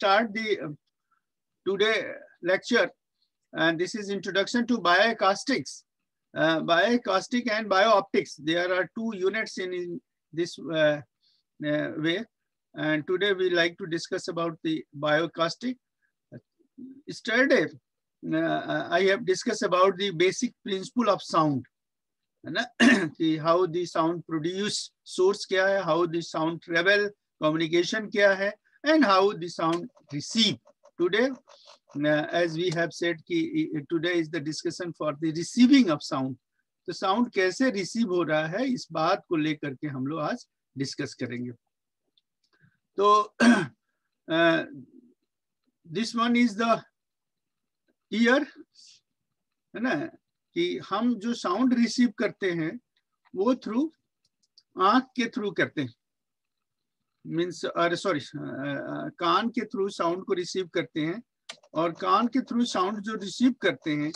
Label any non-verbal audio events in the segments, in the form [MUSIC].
start the uh, today lecture, and this is introduction to bioacoustics. Uh, bioacoustic and biooptics. There are two units in, in this uh, uh, way. And today we like to discuss about the bioacoustic. Yesterday, uh, I have discussed about the basic principle of sound. [CLEARS THROAT] how the sound produce source kya hai, how the sound travel, communication kya hai, and how the sound receive. Today, uh, as we have said कि today is the discussion for the receiving of sound तो sound कैसे receive हो रहा है इस बात को लेकर के हम लोग आज डिस्कस करेंगे तो this one is the ear है ना कि हम जो साउंड रिसीव करते हैं वो थ्रू आँख के थ्रू करते हैं मीन्स, अरे सॉरी कान के थ्रू साउंड को रिसीव करते हैं और कान के थ्रू साउंड जो रिसीव करते हैं,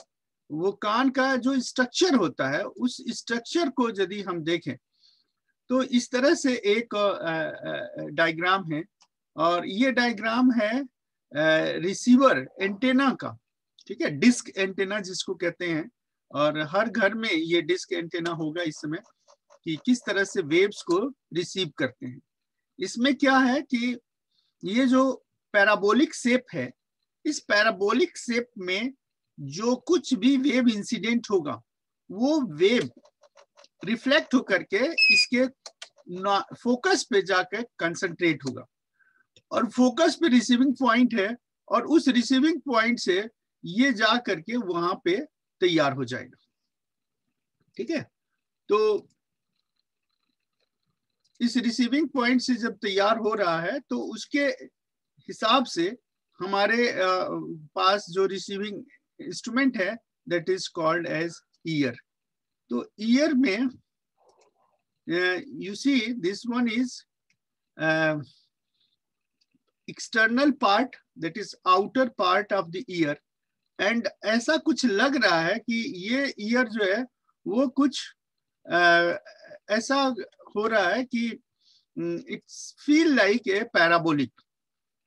वो कान का जो स्ट्रक्चर होता है, उस स्ट्रक्चर को यदि हम देखें तो इस तरह से एक डायग्राम है और ये डायग्राम है रिसीवर एंटेना का, ठीक है? डिस्क एंटेना जिसको कहते हैं और हर घर में ये डिस्क एंटेना होगा इस समय कि किस तरह से वेव्स को रिसीव करते हैं। इसमें क्या है कि ये जो पैराबोलिक शेप है, इस पैराबोलिक शेप में जो कुछ भी वेव इंसिडेंट होगा, वो वेव रिफ्लेक्ट होकर के इसके फोकस पे जाकर कंसंट्रेट होगा। और फोकस पे रिसीविंग पॉइंट है और उस रिसीविंग पॉइंट से ये जा करके वहाँ पे तैयार हो जाएगा। ठीक है? तो इस रिसीविंग पॉइंट से जब तैयार हो रहा है तो उसके हिसाब से हमारे पास जो रिसीविंग इंस्ट्रूमेंट है that is called as ear तो ईयर में you see this one is external part that is outer part of the ear and ऐसा कुछ लग रहा है कि ये ईयर जो है वो कुछ uh, ऐसा हो रहा है कि it's feel like a parabolic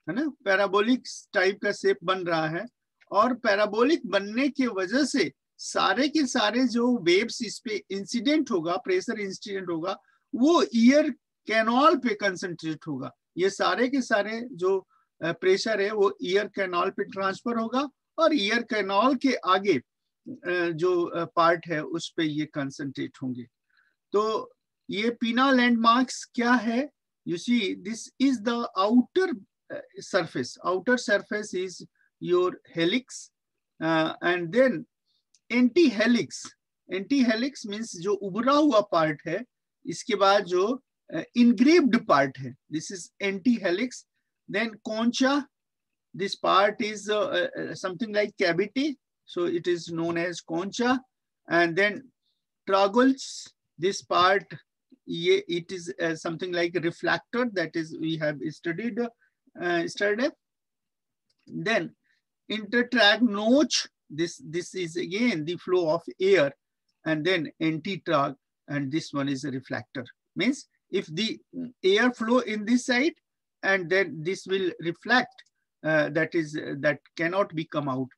है ना? पैराबोलिक टाइप का शेप बन रहा है और पैराबोलिक बनने की वजह से सारे के सारे जो वेव्स इस पे इंसिडेंट होगा प्रेशर इंसिडेंट होगा, वो ईयर कैनॉल पे कंसंट्रेट होगा। ये सारे के सारे जो प्रेशर है, वो ईयर कैनॉल पे ट्रांसफ़र होगा और ईयर कैनॉल के आगे जो पार्ट है, उस पे ये कंसंट्रेट होंगे। तो ये पीना लैंडमार्क्स क्या है? You see this is the outer surface outer surface is your helix and then anti helix anti helix means जो उभरा हुआ पार्ट है इसके बाद जो इनग्रेव्ड uh, पार्ट है. This is anti helix then concha this part is something like cavity so it is known as concha and then tragus this part it is uh, something like reflector that is we have studied uh, studied. Then intertrag notch, this, this is again the flow of air and then anti-trag and this one is a reflector. Means if the air flow in this side and then this will reflect uh, that is uh, that cannot be come out.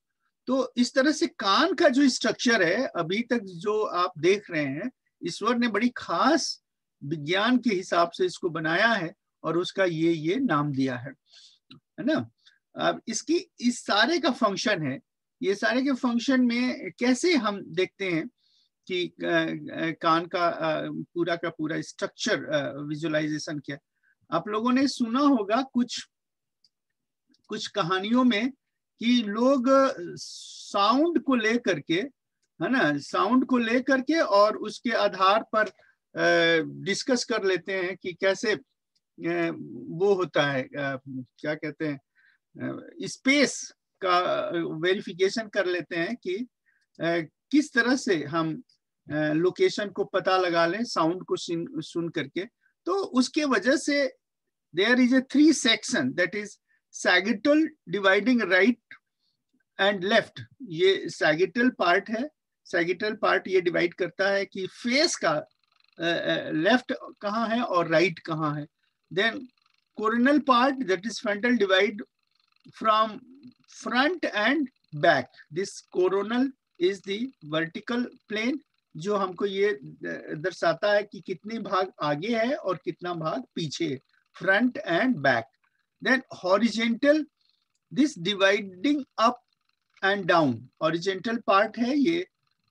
तो इस तरह से कान का जो structure है अभी तक जो आप देख रहे हैं ईश्वर ने बड़ी खास विज्ञान के हिसाब से इसको बनाया है और उसका ये ये नाम दिया है। है ना? अब इसकी, इस सारे का फ़ंक्शन है। ये सारे के फ़ंक्शन में कैसे हम देखते हैं कि कान का पूरा का पूरा स्ट्रक्चर विजुअलाइजेशन क्या आप लोगों ने सुना होगा कुछ कुछ कहानियों में कि लोग साउंड को लेकर के, है ना? साउंड को लेकर के और उसके आधार पर डिस्कस कर लेते हैं कि कैसे वो होता है क्या कहते हैं स्पेस का वेरिफिकेशन कर लेते हैं कि किस तरह से हम लोकेशन को पता लगा लें साउंड को सुन करके। तो उसके वजह से there is a three section that is sagittal dividing right and left ये सैगिटल पार्ट है सैगिटल पार्ट ये डिवाइड करता है कि फेस का लेफ़्ट कहाँ है और राइट right कहाँ है? Then coronal part that is frontal divide from front and back. This coronal is the vertical plane जो हमको ये दर्शाता है कि कितने भाग आगे है और कितना भाग पीछे front and back then horizontal this dividing up and down horizontal part है ये।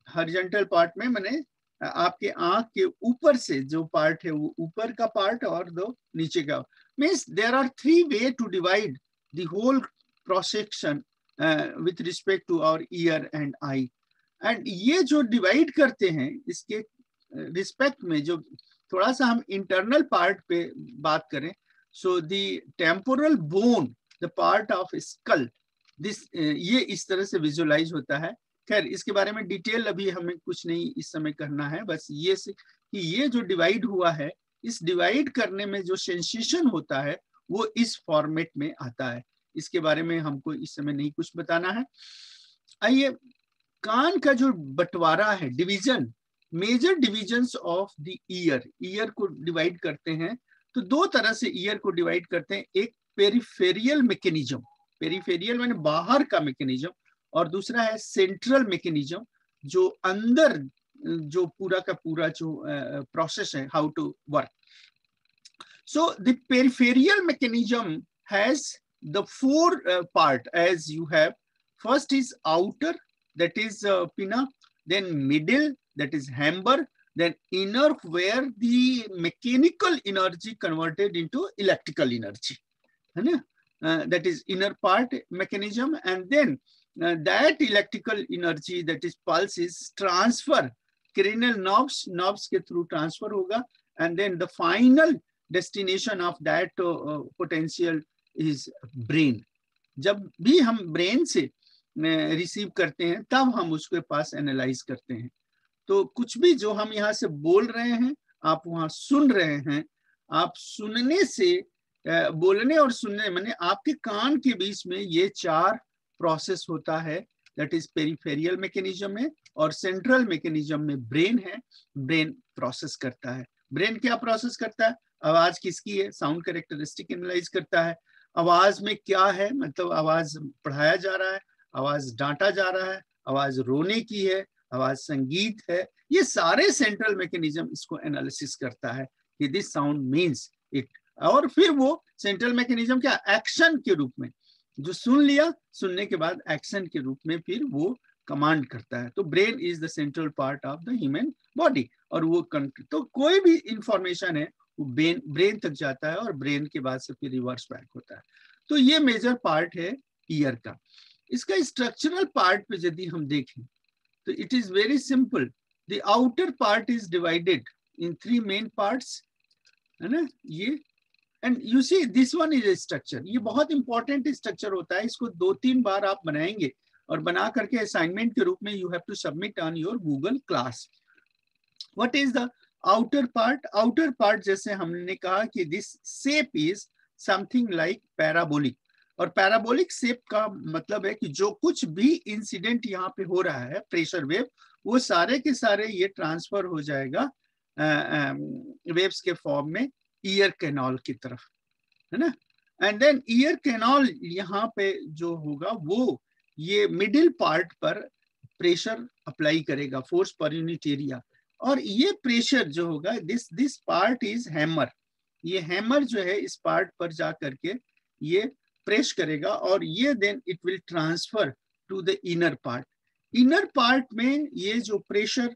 हॉरिजेंटल पार्ट में मैंने आपके आँख के ऊपर से जो पार्ट है वो ऊपर का पार्ट और दो नीचे का। Means there are three way to divide the whole cross section with respect to our ear and I and ये जो डिवाइड करते हैं, इसके रिस्पेक्ट में जो थोड़ा सा हम इंटरनल पार्ट पे बात करें so the temporal bone the part of skull this ये इस तरह से विजुअलाइज होता है। खैर, इसके बारे में डिटेल अभी हमें कुछ नहीं इस समय करना है। बस ये से कि ये जो डिवाइड हुआ है, इस डिवाइड करने में जो सेंसेशन होता है, वो इस फॉर्मेट में आता है। इसके बारे में हमको इस समय नहीं कुछ बताना है। आइए, कान का जो बंटवारा है, division, major division of the ear. Ear को डिवाइड करते हैं तो दो तरह से ईयर को डिवाइड करते हैं। एक पेरिफेरियल मैकेनिज्म। पेरिफेरियल मैंने बाहर का मैकेनिज्म और दूसरा है सेंट्रल मेकेनिज्म जो अंदर, जो पूरा का पूरा जो प्रोसेस है how to work so peripheral mechanism has the four part as you have first is outer that is pinna then middle that is hammer then inner where the mechanical energy converted into electrical energy है ना? That is inner part mechanism and then that electrical energy that is pulse is transfer cranial knobs knobs ke through transfer hoga and then the final destination of that uh, uh potential is brain जब भी हम brain से receive करते हैं तब हम उसके पास analyse करते हैं तो कुछ भी जो हम यहाँ से बोल रहे हैं आप वहाँ सुन रहे हैं आप सुनने से बोलने और सुनने मैंने आपके कान के बीच में ये चार प्रोसेस होता है दैट इज़ पेरीफेरियल मैकेनिज्म में और सेंट्रल मैकेनिज्म में ब्रेन है ब्रेन प्रोसेस करता है। ब्रेन क्या प्रोसेस करता है? आवाज़ किसकी है? साउंड करेक्टरिस्टिक एनालाइज करता है। आवाज़ में क्या है? मतलब आवाज़ पढ़ाया जा रहा है, आवाज़ डांटा जा रहा है, आवाज़ रोने की है, आवाज़ संगीत है, ये सारे सेंट्रल मैकेनिज्म इसको एनालिसिस करता है कि दिस साउंड मीन्स इट और फिर वो सेंट्रल मैकेनिज्म क्या? एक्शन के रूप में। जो सुन लिया, सुनने के बाद एक्शन के रूप में फिर वो कमांड करता है। तो brain is the central part of the human body और वो तो कोई भी इंफॉर्मेशन है, वो ब्रेन ब्रेन तक जाता है और ब्रेन के बाद से फिर रिवर्स बैक होता है। तो ये मेजर पार्ट है ईयर का। इसका स्ट्रक्चरल पार्ट पे यदि हम देखें तो it is very simple the outer part is divided in three main parts है ना? ये and you see this one is a structure ये बहुत इंपॉर्टेंट स्ट्रक्चर होता है। इसको दो तीन बार आप बनाएँगे और बना करके असाइनमेंट के रूप में you have to submit on your Google class what is the outer part outer part जैसे हमने कहा कि this shape is something like parabolic और पैराबोलिक शेप का मतलब है कि जो कुछ भी इंसिडेंट यहाँ पे हो रहा है प्रेशर वेव वो सारे के सारे ये ट्रांसफ़र हो जाएगा वेव्स के फॉर्म में। ईयर कैनॉल की तरफ़, है ना? एंड देन ईयर कैनॉल यहाँ पे जो होगा वो ये मिडिल पार्ट पर प्रेशर अप्लाई करेगा फोर्स पर यूनिट एरिया और ये प्रेशर जो होगा this this part is hammer ये हैमर जो है, इस पार्ट पर जा करके ये प्रेस करेगा और ये then it will transfer to the inner part inner part में ये जो प्रेशर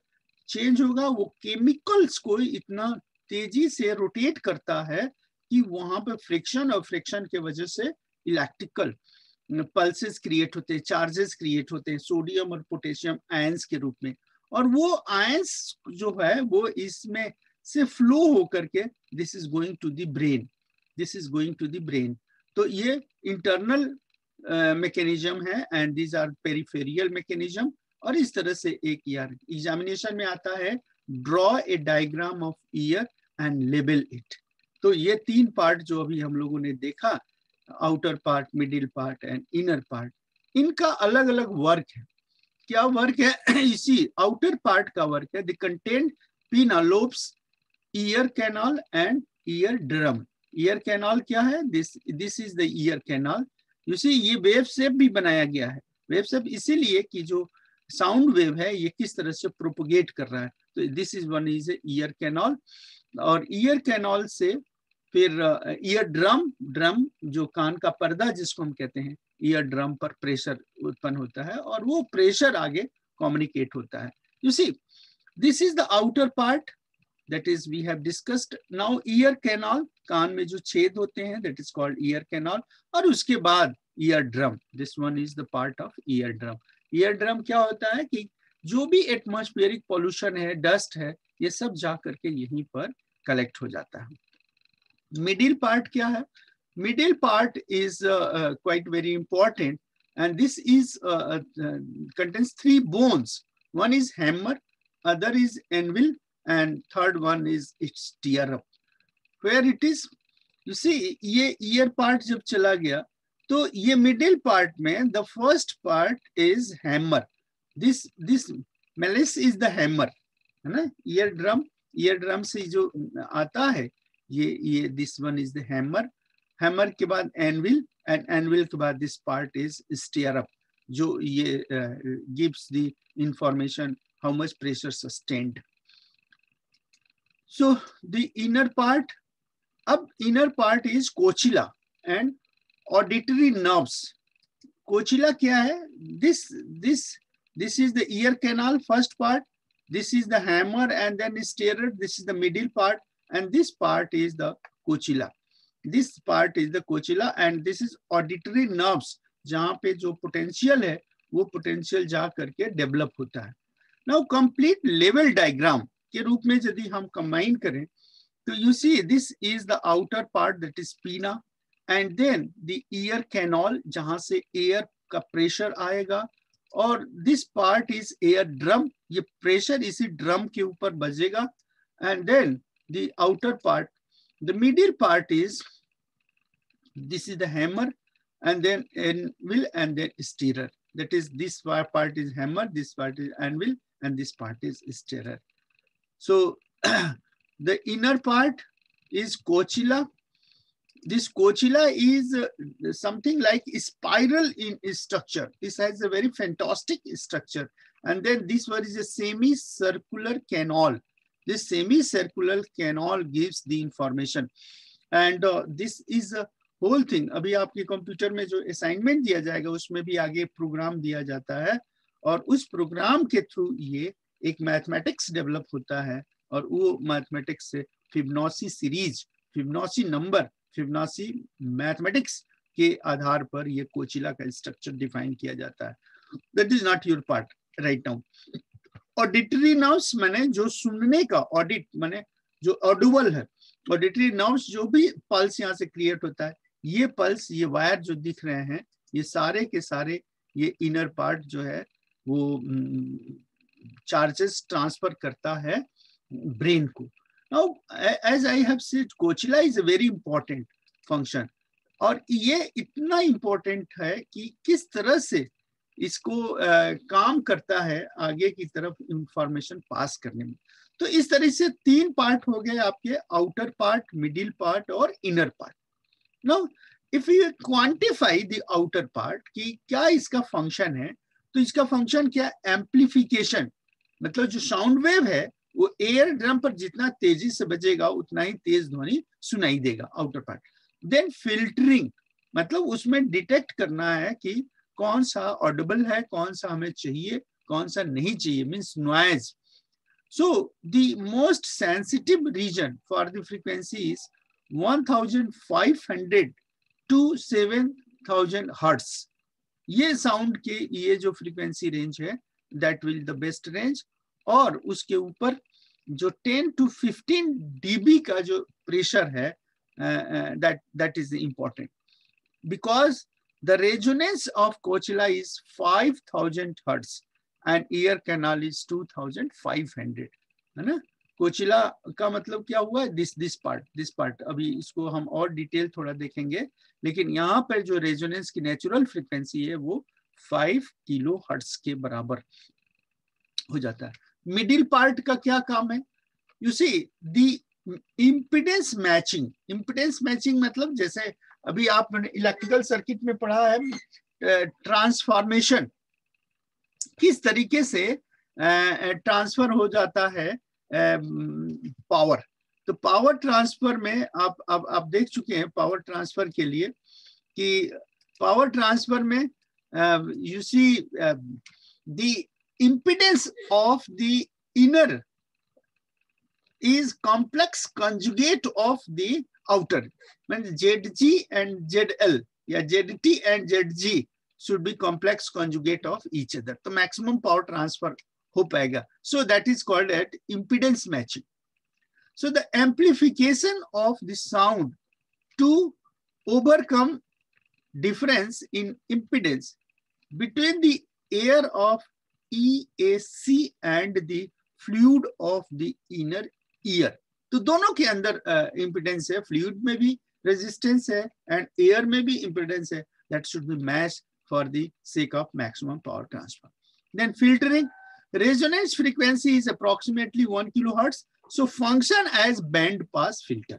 चेंज होगा, वो केमिकल्स को इतना तेज़ी से रोटेट करता है कि वहाँ पर फ्रिक्शन और फ्रिक्शन के वजह से इलेक्ट्रिकल पल्सेस क्रिएट होते हैं चार्जेस क्रिएट होते हैं सोडियम और पोटेशियम आयंस के रूप में। और वो आयंस जो है वो इसमें से फ्लो होकर के this is going to the brain this is going to the brain तो ये इंटरनल मैकेनिज्म uh, है and these are peripheral mechanism और इस तरह से एक ईयर एग्जामिनेशन में आता है draw a diagram of ear and label it तो ये तीन पार्ट जो अभी हम लोगों ने देखा outer part middle part and inner part इनका अलग अलग वर्क है। क्या वर्क है? [CLEARS THROAT] इसी आउटर पार्ट का वर्क है। The content pinna lobes ear canal and ear drum ear canal क्या है? This this is the ear canal you see ये वेव शेप भी बनाया गया है। वेव शेप इसीलिए कि जो साउंड वेव है, ये किस तरह से प्रोपोगेट कर रहा है। तो this is one is ear canal और ईयर कैनॉल से फिर ईयर ड्रम ड्रम जो कान का पर्दा जिसको हम कहते हैं ईयर ड्रम पर प्रेशर उत्पन्न होता है और वो प्रेशर आगे कम्युनिकेट होता है। You see this is the outer part that is we have discussed now ear canal कान में जो छेद होते हैं that is called ear canal और उसके बाद ear drum this one is the part of ear drum ear drum क्या होता है कि जो भी एटमोस्फेरिक पॉल्यूशन है डस्ट है, ये सब जा करके यहीं पर कलेक्ट हो जाता है। मिडिल पार्ट क्या है? Middle part is quite very important and this is contains three bones one is hammer other is anvil and third one is it's tear where it is you see ये ear part जब चला गया तो ये middle part में the first part is hammer this this malleus is the hammer है ना? Year drum ear drum से जो आता है, ये ये this one is the hammer hammer के बाद एनविल एंड एनविल के बाद दिस पार्ट इज़ स्टीयरअप जो ये gives the information how much pressure sustained so the inner part अब inner part is cochlea and auditory nerves cochlea क्या है? This this this is the ear canal first part this is the hammer and then starer this is the middle part and this part is the cochila this part is the cochila and this is auditory nerves जहाँ पे जो potential है वो potential जा करके develop होता है now complete level diagram के रूप में यदि हम कंबाइन करें तो you see this is the outer part that is pinna and then the ear canal जहाँ से एयर का प्रेशर आएगा और this part is air drum ये प्रेशर इसी ड्रम के ऊपर बजेगा and then the outer part The middle part is, this is the hammer and then anvil and then stirrer. That is this part is hammer, this part is anvil and this part is stirrer. So [CLEARS THROAT] the inner part is cochila. This cochila is uh, something like spiral in structure. This has a very fantastic structure. And then this one is a semicircular canal This semicircular canal gives the information. And uh, this is a whole thing. अभी आपके computer में जो assignment दिया जाएगा उसमें भी आगे programme दिया जाता है और उस प्रोग्राम के थ्रू ये एक मैथमेटिक्स डेवलप होता है और वो मैथमेटिक्स से Fibonacci series Fibonacci number Fibonacci mathematics के आधार पर ये कोचिला का स्ट्रक्चर डिफाइन किया जाता है। That is not your part right now auditory nerves मैंने जो सुनने का ऑडिट मैंने जो ऑडिबल है ऑडिटरी नर्व्स जो भी पल्स यहाँ से क्रिएट होता है, ये पल्स ये वायर जो दिख रहे हैं, ये सारे के सारे, ये इनर पार्ट जो है, वो चार्जेस ट्रांसफ़र करता है ब्रेन को। Now as I have said cochlea is a very important function और ये इतना इंपॉर्टेंट है कि किस तरह से इसको आ, काम करता है आगे की तरफ़ इंफॉर्मेशन पास करने में। तो इस तरह से तीन पार्ट हो गए आपके आउटर पार्ट मिडिल पार्ट और inner part no if you quantify the outer part कि क्या इसका फ़ंक्शन है तो इसका फ़ंक्शन क्या? एम्पलीफिकेशन मतलब जो साउंड वेव है वो एयर ड्रम पर जितना तेज़ी से बजेगा, उतना ही तेज ध्वनि सुनाई देगा आउटर पार्ट देन फिल्टरिंग मतलब उसमें डिटेक्ट करना है कि कौन सा ऑडिबल है, कौन सा हमें चाहिए, कौन सा नहीं चाहिए means noise so the most sensitive region for the frequency is 1500 to 7000 hertz ये साउंड के, ये जो फ्रीक्वेंसी रेंज है that will the best range और उसके ऊपर जो 10 टू 15 डीबी का जो प्रेशर है that that is important because The resonance of Coachella is 5000 hertz and ear canal is 2500 है ना? कोचिला का मतलब क्या हुआ? This this part this part अभी इसको हम और डिटेल थोड़ा देखेंगे। लेकिन यहाँ पर जो रेजोनेंस की नेचुरल फ्रिक्वेंसी है, वो 5 किलो हर्ट्स के बराबर हो जाता है। मिडिल पार्ट का क्या काम है? You see the impedance matching impedance matching मतलब जैसे अभी आपने इलेक्ट्रिकल सर्किट में पढ़ा है ट्रांसफॉर्मेशन किस तरीके से ट्रांसफ़र हो जाता है पावर तो पावर ट्रांसफ़र में आप आप आप देख चुके हैं पावर ट्रांसफ़र के लिए कि पावर ट्रांसफ़र में you see the impedance of the inner is complex conjugate of the outer. Means ZG and ZL, yeah, ZT and ZG should be complex conjugate of each other. The maximum power transfer ho payega. So that is called at impedance matching. So the amplification of the sound to overcome difference in impedance between the air of EAC and the fluid of the inner ear. तो दोनों के अंदर impedance है। Fluid में भी resistance है and air में भी इम्पिडेंस है। That should be match for the sake of maximum power transfer then filtering resonance frequency is approximately 1 kilohertz. So function as band pass filter.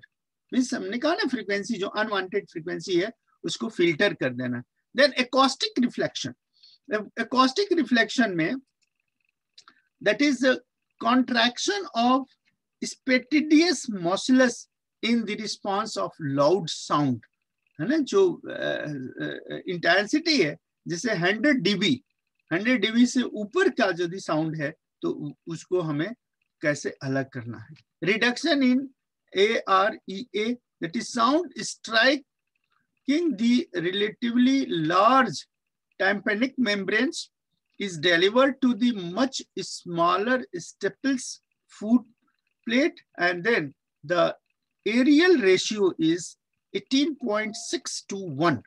Means हमने कहा ना फ्रीक्वेंसी जो अनवांटेड फ्रीक्वेंसी है, उसको filter कर देना। Then acoustic reflection acoustic reflection में that is contraction of spatidus modulus in the response of loud sound. है ना जो इंटेंसिटी uh, uh, है जैसे 100 डीबी 100 डीबी से ऊपर का यदि साउंड है तो उसको हमें कैसे अलग करना है? Reduction in A R E A that is sound striking the relatively large tympanic membranes is delivered to the much smaller staples food plate and then the aerial ratio is 18.6 to 1.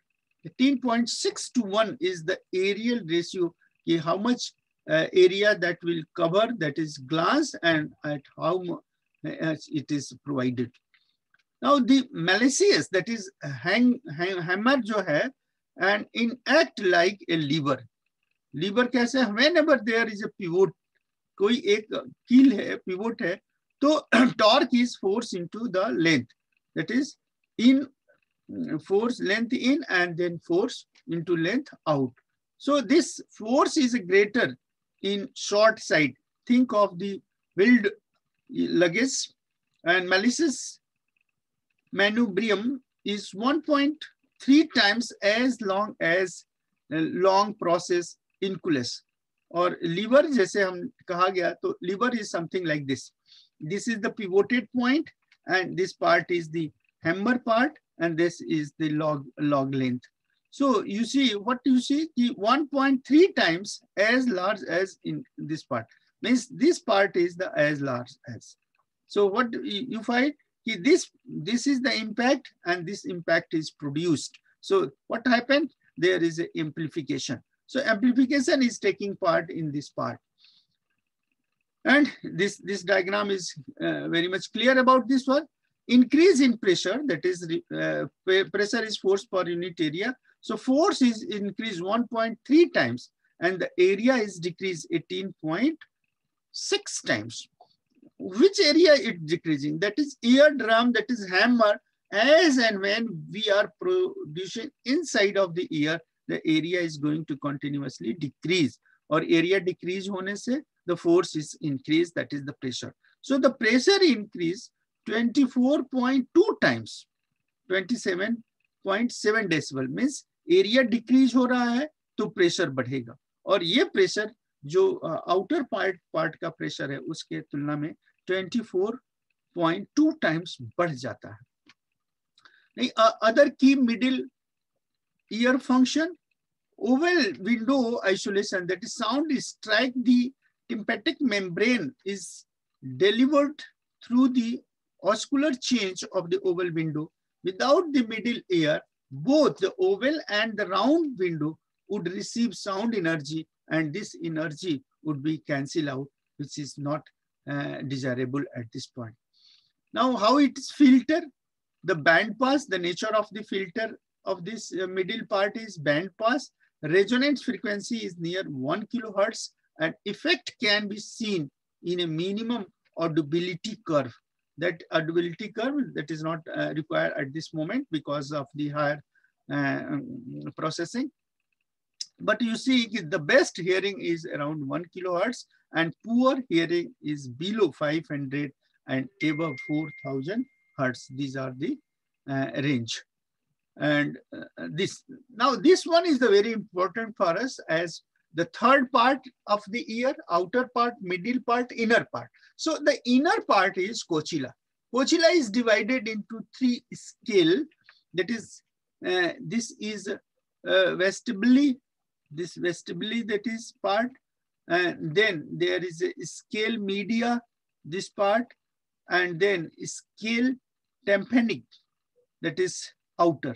18.6 to 1 is the aerial ratio how much uh, area that will cover that is glass and at how much it is provided. Now the malicious that is hang, hang hammer jo hai and in act like a lever. Lever kaise whenever there is a pivot koi ek keel hai pivot hai [CLEARS THROAT] to torque is force into the length that is in mm, force length in and then force into length out so this force is greater in short side. Think of the wheeled luggage and malleus manubrium is 1.3 times as long as long process inculus or lever जैसे हम कहा गया तो lever is something like this. This is the pivoted point and this part is the hammer part and this is the log log length. So you see, what you see, 1.3 times as large as in this part. Means this part is the as large as. So what you find, this, this is the impact and this impact is produced. So what happened? There is amplification. So amplification is taking part in this part. And this, this diagram is uh, very much clear about this one. Increase in pressure, that is uh, pressure is force per unit area so force is increased 1.3 times and the area is decreased 18.6 times. Which area it decreasing? That is eardrum, that is hammer. As and when we are producing inside of the ear, the area is going to continuously decrease or area decrease hone se, the force is increased, that is the pressure. So the pressure increase 24.2 times, 27.7 decibel means area decrease हो रहा है तो pressure बढ़ेगा और ये pressure जो outer part part का pressure है, उसके तुलना में 24.2 टाइम्स बढ़ जाता है। नहीं अदर की middle ear function oval window isolation that is sound strike tympanic membrane is delivered through the ossicular chain of the oval window without the middle ear both the oval and the round window would receive sound energy. And this energy would be cancelled out, which is not uh, desirable at this point. Now, how it is filtered? The band pass, the nature of the filter of this uh, middle part is band pass. Resonance frequency is near 1 kilohertz and effect can be seen in a minimum audibility curve. that audibility curve that is not uh, required at this moment because of the higher uh, processing. But you see the best hearing is around one kilohertz and poor hearing is below 500 and above 4000 hertz. These are the uh, range. And uh, this, now this one is the very important for us as the third part of the ear, outer part, middle part, inner part. So the inner part is cochlear. Cochlear is divided into three scale. That is, uh, this is uh, vestibuli, this vestibule that is part. And then there is a scale media, this part, and then scale tympanic, that is outer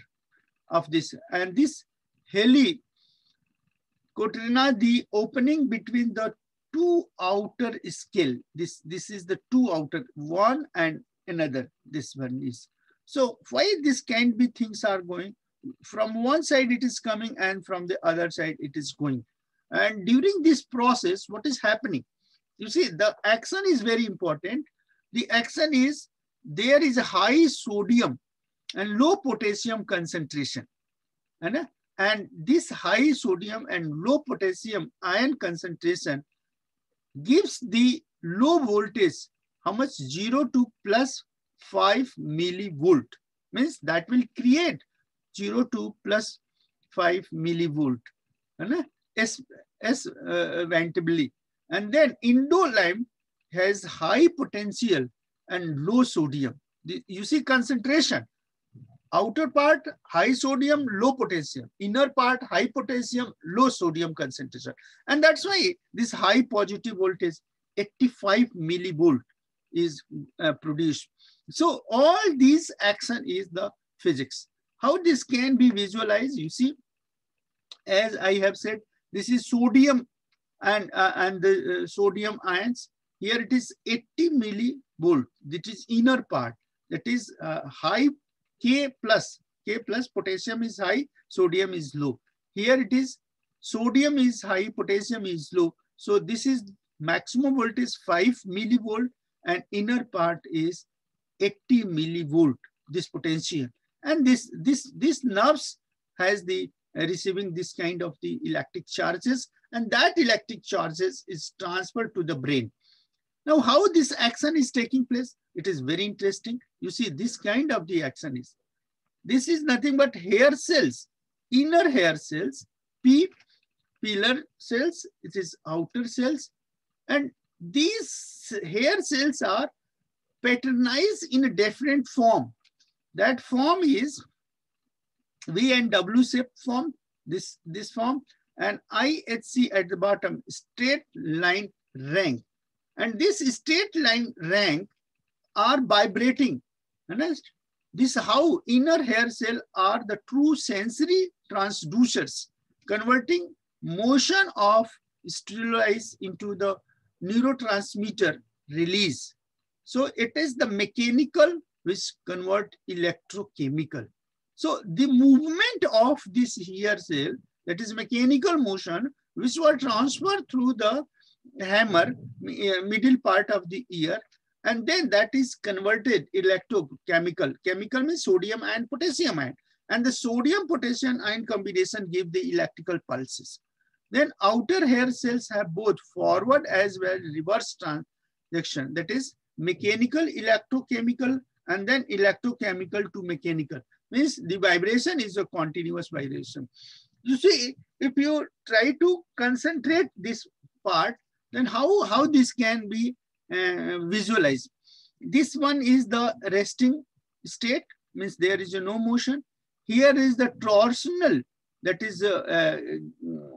of this. And this heli cotrina, the opening between the two outer scale. This, this is the two outer, one and another, this one is. So why this can be things are going? From one side it is coming and from the other side it is going. And during this process, what is happening? You see, the action is very important. The action is, there is a high sodium and low potassium concentration. And, and this high sodium and low potassium ion concentration gives the low voltage, how much? 0 to plus 5 millivolt. Means that will create 0 to plus 5 millivolt. And S, S uh. And then indolime has high potential and low sodium. The, you see concentration. Outer part, high sodium, low potassium. Inner part, high potassium, low sodium concentration. And that's why this high positive voltage, 85 millivolt is uh, produced. So all these action is the physics. How this can be visualized, you see, as I have said, this is sodium and, uh, and the uh, sodium ions. Here it is 80 millivolt. This is inner part. That is uh, high K plus, K plus potassium is high, sodium is low. Here it is sodium is high, potassium is low. So this is maximum voltage 5 millivolt and inner part is 80 millivolt, this potential. And this, this, this nerves has the uh, receiving this kind of the electric charges and that electric charges is transferred to the brain. Now, how this action is taking place? It is very interesting. You see, this kind of the action is. This is nothing but hair cells, inner hair cells, P, pillar cells, it is outer cells. And these hair cells are patronized in a different form. That form is V and W shape form, this, this form, and IHC at the bottom, straight line rank. And this straight line rank are vibrating. Understand? This how inner hair cell are the true sensory transducers, converting motion of stimuli into the neurotransmitter release. So it is the mechanical which convert electrochemical. So the movement of this hair cell, that is mechanical motion, which will transfer through the hammer, eh, middle part of the ear, and then that is converted electrochemical. Chemical means sodium and potassium ion. And the sodium potassium ion combination give the electrical pulses. Then outer hair cells have both forward as well reverse transaction. That is mechanical, electrochemical, and then electrochemical to mechanical. Means the vibration is a continuous vibration. You see, if you try to concentrate this part, then how, how this can be uh, visualize. This one is the resting state, means there is no motion. Here is the torsional, that is uh, uh,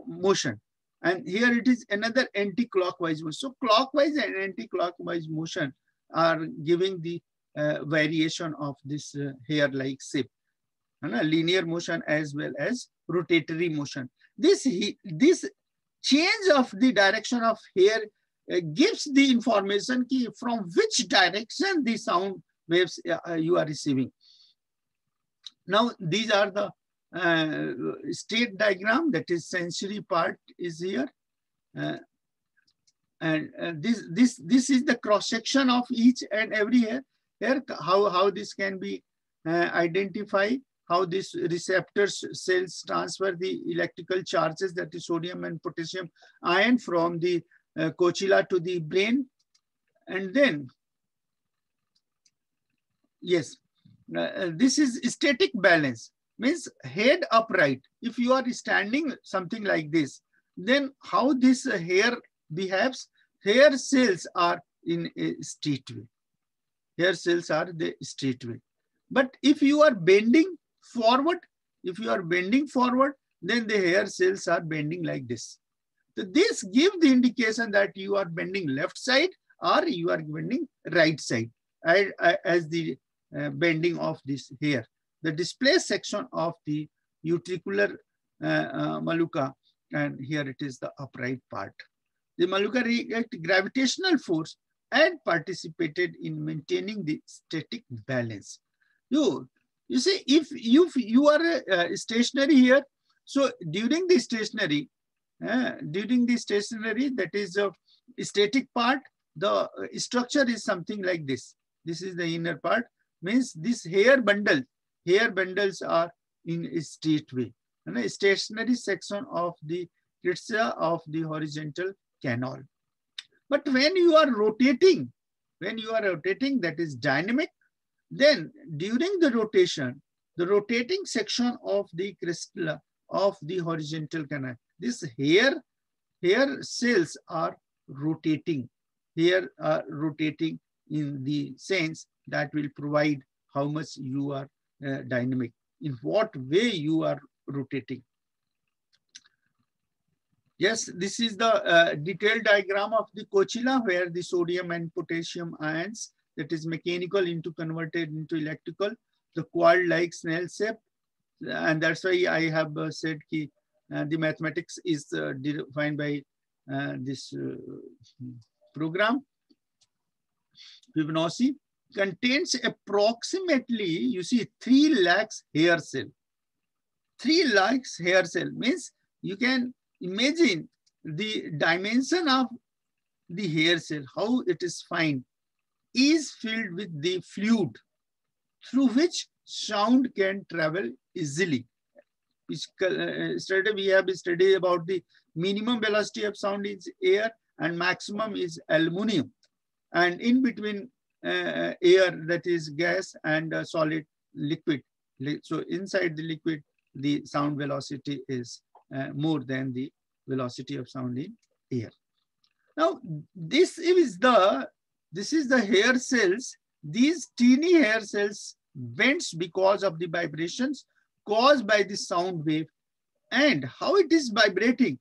motion. And here it is another anti-clockwise motion. So clockwise and anti-clockwise motion are giving the variation of this uh, hair-like shape. And a linear motion as well as rotatory motion. This, this change of the direction of hair uh, gives the information key from which direction the sound waves uh, you are receiving. Now, these are the uh, state diagram, that is sensory part is here. Uh, and uh, this, this, this is the cross section of each and every hair. Here, how, how this can be uh, identified, how this receptors cells transfer the electrical charges that is sodium and potassium ion from the uh, cochlea to the brain. And then, yes, uh, uh this is static balance means head upright. If you are standing something like this, then how this hair behaves? Hair cells are in a straight way. Hair cells are the straight way. But if you are bending forward, if you are bending forward, then the hair cells are bending like this. So this gives the indication that you are bending left side or you are bending right side as the uh, bending of this hair the display section of the utricular uh, uh, and here it is the upright part. The maluka react gravitational force and participated in maintaining the static balance. You, you see, if you, you are uh, stationary here, so during the stationary, uh, during the stationary, that is a static part, the structure is something like this. This is the inner part, means this hair bundle hair bundles are in a straight way. And a stationary section of the trachea of the horizontal canal. But when you are rotating, when you are rotating, that is dynamic, then during the rotation, the rotating section of the crystalla of the horizontal canal, this hair, hair cells are rotating. Here are rotating in the sense that will provide how much you are uh, dynamic, in what way you are rotating. Yes, this is the uh, detailed diagram of the cochlea where the sodium and potassium ions that is mechanical into converted into electrical, the quad-like Snell shape. And that's why I have uh, said ki, uh, the mathematics is uh, defined by uh, this uh, program, Fibonacci contains approximately, you see, 3 lakhs hair cell. 3 lakhs hair cell means you can imagine the dimension of the hair cell, how it is fine, is filled with the fluid through which sound can travel easily. Uh, study, we have studied about the minimum velocity of sound is air and maximum is aluminum. And in between uh, air that is gas and uh, solid liquid. So inside the liquid, the sound velocity is uh, Uh, more than the velocity of sound in air. Now, this is the this is the hair cells. These teeny hair cells bends because of the vibrations caused by the sound wave and how it is vibrating.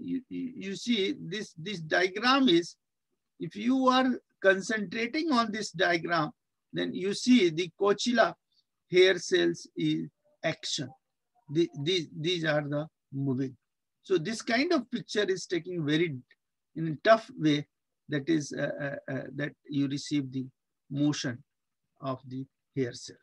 You, you see this, this diagram is if you are concentrating on this diagram, then you see the cochlea hair cells is action. The, these, these are the moving. So this kind of picture is taking very in a tough way that is uh, uh, uh, that you receive the motion of the hair cell.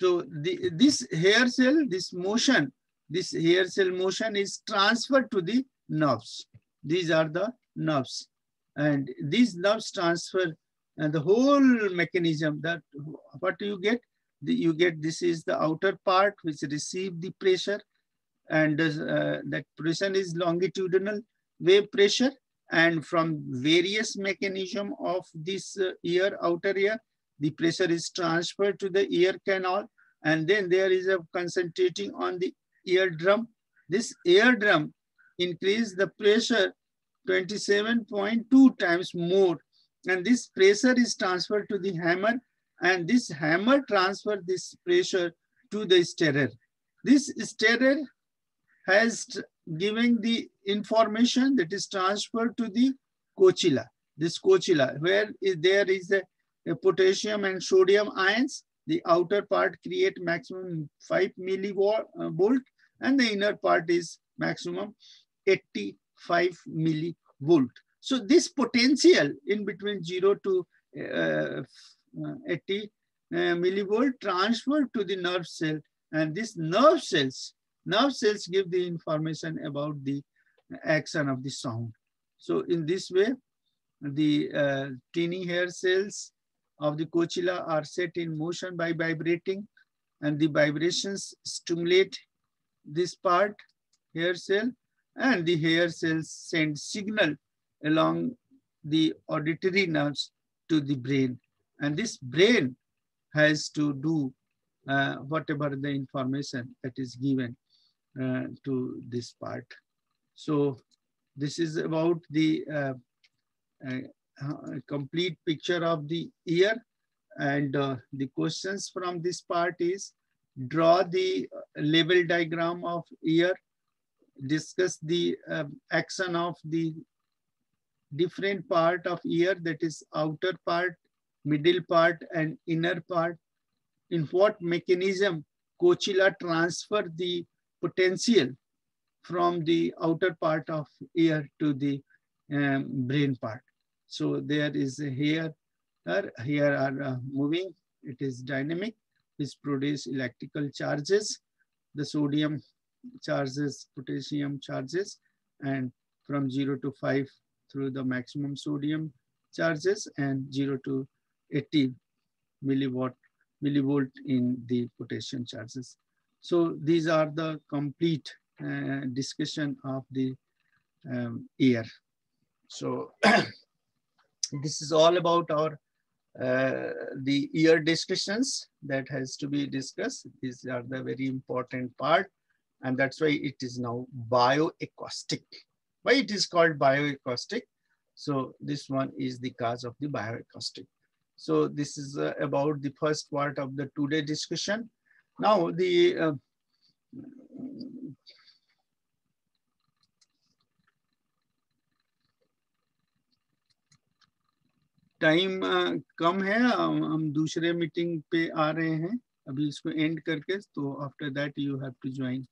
So the, this hair cell, this motion, this hair cell motion is transferred to the nerves. These are the nerves. And these nerves transfer and the whole mechanism that what do you get, you get this is the outer part which receive the pressure and uh, that pressure is longitudinal wave pressure and from various mechanism of this uh, ear, outer ear, the pressure is transferred to the ear canal and then there is a concentrating on the eardrum. This eardrum increase the pressure 27.2 times more. And this pressure is transferred to the hammer and this hammer transfer this pressure to the stirrer. This stirrer has given the information that is transferred to the cochlea. This cochlea, where is, there is a, a, potassium and sodium ions, the outer part create maximum 5 millivolt uh, and the inner part is maximum 85 millivolt. So this potential in between 0 to uh, 80 uh, millivolt transfer to the nerve cell and this nerve cells, nerve cells give the information about the action of the sound. So in this way, the uh, teeny hair cells of the cochila are set in motion by vibrating and the vibrations stimulate this part hair cell and the hair cells send signal along the auditory nerves to the brain and this brain has to do uh, whatever the information that is given uh, to this part. So this is about the uh, uh complete picture of the ear and uh, the questions from this part is draw the level diagram of ear, discuss the um, action of the different part of ear that is outer part, middle part and inner part. In what mechanism cochila transfer the potential from the outer part of ear to the um, brain part. So there is hair, here are uh, moving, it is dynamic, which produce electrical charges, the sodium charges, potassium charges, and from zero to five through the maximum sodium charges and 0 to 80 milliwatt millivolt in the potassium charges. So these are the complete uh, discussion of the um, ear. So [CLEARS THROAT] this is all about our uh, the ear discussions that has to be discussed. These are the very important part and that's why it is now bioacoustic. Why it is called bioacoustic? So this one is the cause of the bioacoustic. So this is uh, about the first part of the today discussion. Now the uh, time कम है हम दूसरे meeting पे आ रहे हैं अभी इसको end करके तो after that you have to join